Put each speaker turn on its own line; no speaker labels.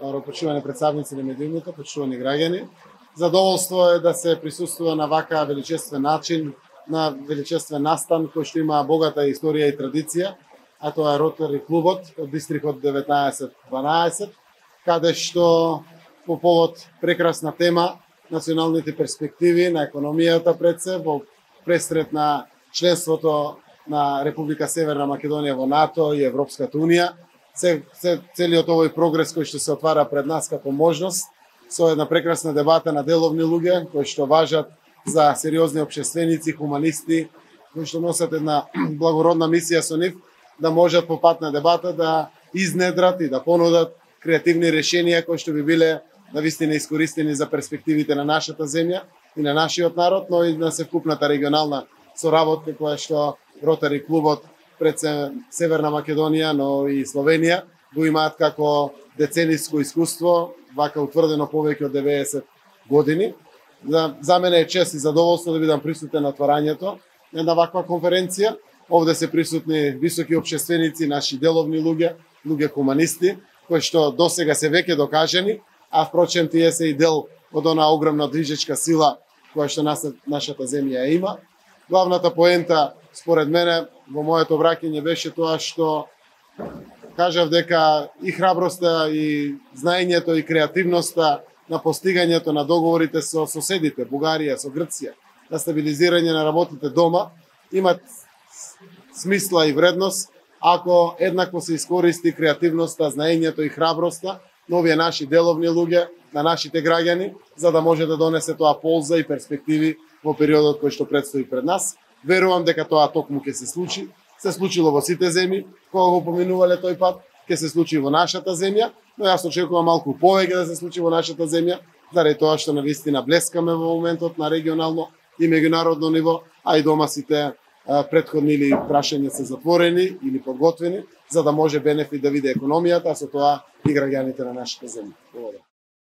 почувани представници на медиумите, почувани граѓани. Задоволство е да се присуствува на вака величествен начин, на величествен настан кој што има богата историја и традиција, а тоа е Ротари клубот од дистрикот 1912, каде што по повод прекрасна тема националните перспективи на економијата пред се во пресрет на членството на Република Северна Македонија во НАТО и Европската Унија. Се, се, целиот овој прогрес кој што се отвара пред нас како можност, со една прекрасна дебата на деловни луѓе кои што важат за сериозни обшественици, хуманисти, кои што носат една благородна мисија со нив, да можат по пат на дебата да изнедрат и да понудат креативни решенија кои што би биле на вистина искористени за перспективите на нашата земја и на нашиот народ, но и на секупната регионална соработка која што Ротари клубот пред Северна Македонија, но и Словенија го имаат како децениско искуство, вака утврдено повеќе од 90 години. За, за мене е чест и задоволство да бидам присутен на отворањето на една ваква конференција. Овде се присутни високи обшественици, наши деловни луѓе, луѓе хуманисти, кои што досега се веќе докажани, а впрочем тие се и дел од она огромна движечка сила која што нас, нашата земја има. Главната поента, според мене, во моето враќање беше тоа што кажав дека и храброста, и знаењето, и креативноста на постигањето на договорите со соседите, Бугарија, со Грција, на стабилизирање на работите дома, имат смисла и вредност ако еднакво се искористи креативноста, знаењето и храброста на овие наши деловни луѓе, на нашите граѓани, за да може да донесе тоа полза и перспективи во периодот кој што предстои пред нас. Верувам дека тоа токму ќе се случи. Се случило во сите земји, кога го поминувале тој пат, ќе се случи во нашата земја, но јас очекувам малку повеќе да се случи во нашата земја, заради тоа што на вистина блескаме во моментот на регионално и меѓународно ниво, а и дома сите предходни или прашања се затворени или подготвени, за да може бенефит да види економијата, а со тоа и граѓаните на нашата земја. Благодарам.